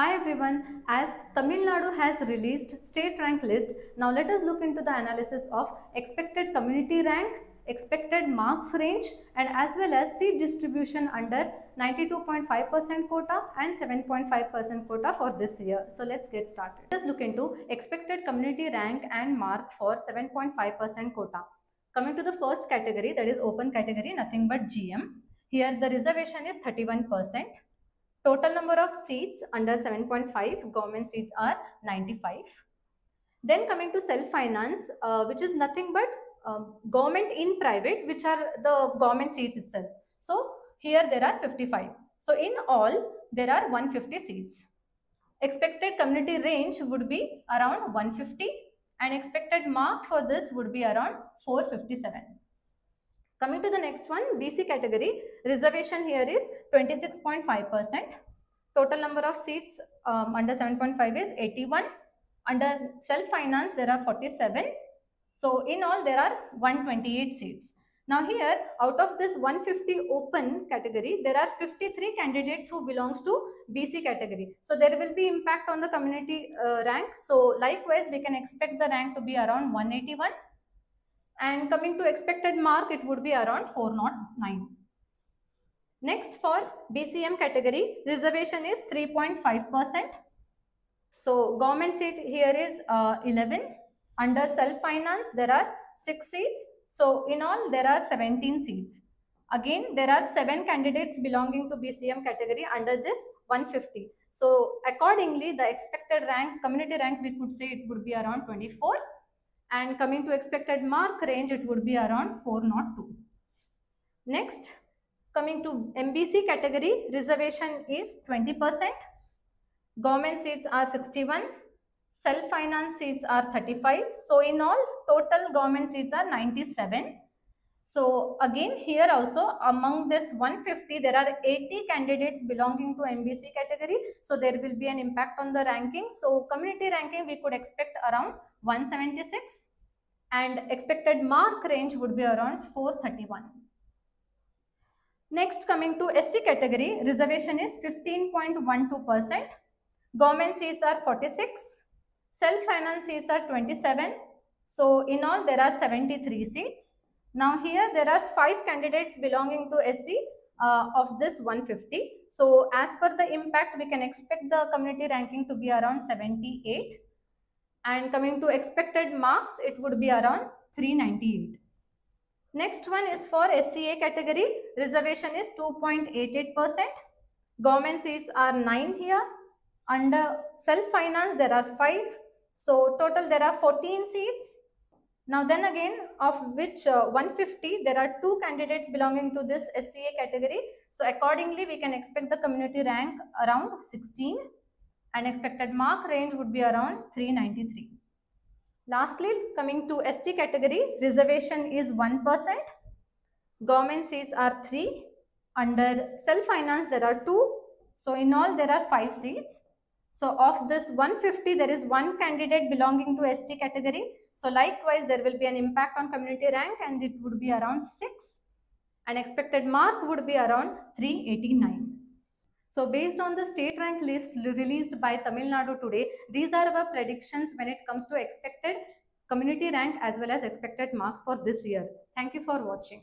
Hi everyone, as Tamil Nadu has released state rank list, now let us look into the analysis of expected community rank, expected marks range and as well as seat distribution under 92.5% quota and 7.5% quota for this year. So let's get started. Let us look into expected community rank and mark for 7.5% quota. Coming to the first category that is open category nothing but GM. Here the reservation is 31%. Total number of seats under 7.5 government seats are 95. Then coming to self-finance uh, which is nothing but um, government in private which are the government seats itself. So here there are 55. So in all there are 150 seats. Expected community range would be around 150 and expected mark for this would be around 457. Coming to the next one, BC category, reservation here is 26.5%. Total number of seats um, under 7.5 is 81. Under self-finance, there are 47. So, in all, there are 128 seats. Now, here, out of this 150 open category, there are 53 candidates who belongs to BC category. So, there will be impact on the community uh, rank. So, likewise, we can expect the rank to be around 181 and coming to expected mark it would be around 409. Next for BCM category reservation is 3.5%. So government seat here is uh, 11. Under self finance there are 6 seats. So in all there are 17 seats. Again there are 7 candidates belonging to BCM category under this 150. So accordingly the expected rank community rank we could say it would be around 24 and coming to expected mark range it would be around 402. Next coming to MBC category reservation is 20%, government seats are 61, self finance seats are 35. So in all total government seats are 97. So again here also among this 150 there are 80 candidates belonging to MBC category. So there will be an impact on the ranking. So community ranking we could expect around 176 and expected mark range would be around 431. Next coming to SC category, reservation is 15.12%, government seats are 46, self-finance seats are 27, so in all there are 73 seats. Now here there are 5 candidates belonging to SC uh, of this 150. So as per the impact we can expect the community ranking to be around 78 and coming to expected marks it would be around 398 next one is for sca category. Reservation is 2.88 percent. Government seats are 9 here. Under self finance there are 5 so total there are 14 seats now then again of which uh, 150 there are two candidates belonging to this sca category so accordingly we can expect the community rank around 16 and expected mark range would be around 393. Lastly, coming to ST category, reservation is 1%, government seats are 3, under self-finance there are 2, so in all there are 5 seats. So of this 150, there is one candidate belonging to ST category. So likewise, there will be an impact on community rank and it would be around 6 and expected mark would be around 389. So based on the state rank list released by Tamil Nadu today, these are our predictions when it comes to expected community rank as well as expected marks for this year. Thank you for watching.